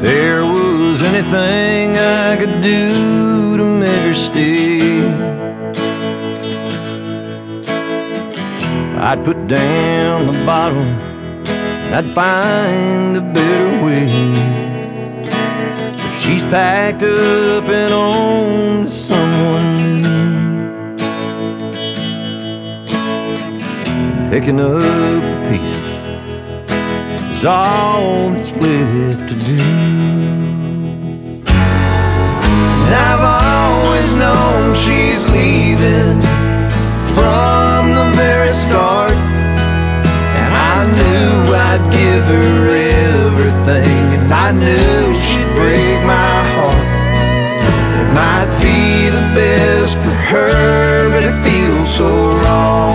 there was anything I could do to make her stay I'd put down the bottle and I'd find a better way but She's packed up and on to someone Picking up the pieces is all that's left to do. She's leaving from the very start. And I knew I'd give her everything, and I knew she'd break my heart. It might be the best for her, but it feels so wrong.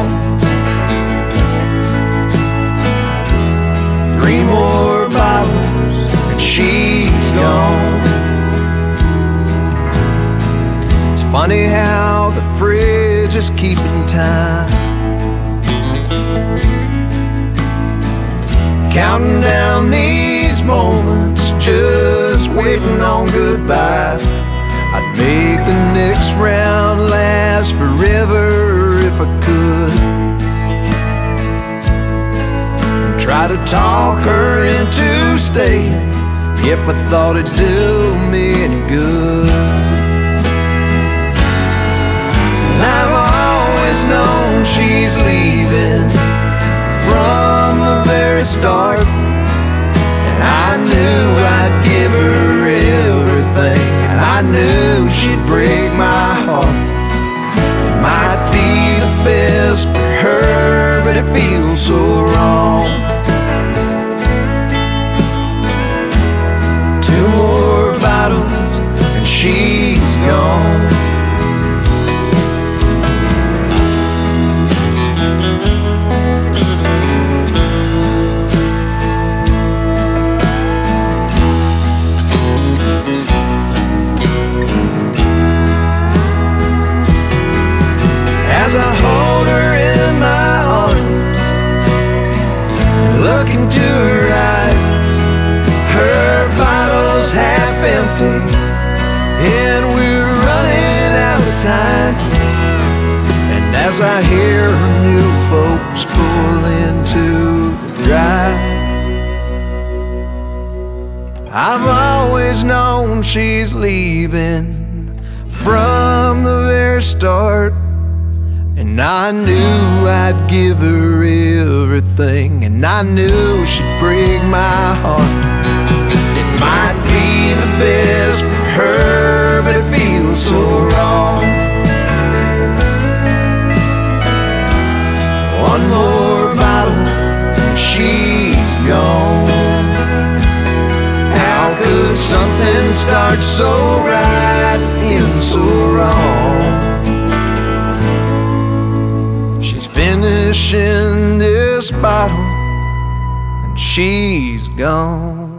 Funny how the fridge is keeping time. Counting down these moments, just waiting on goodbye. I'd make the next round last forever if I could. Try to talk her into staying if I thought it'd do she'd break my heart. Might be the best for her, but it feels so as I hear new folks pull into the drive. I've always known she's leaving from the very start. And I knew I'd give her everything, and I knew she'd break my heart. It might be the best for her, but it feels so something start so right and so wrong? She's finishing this bottle and she's gone.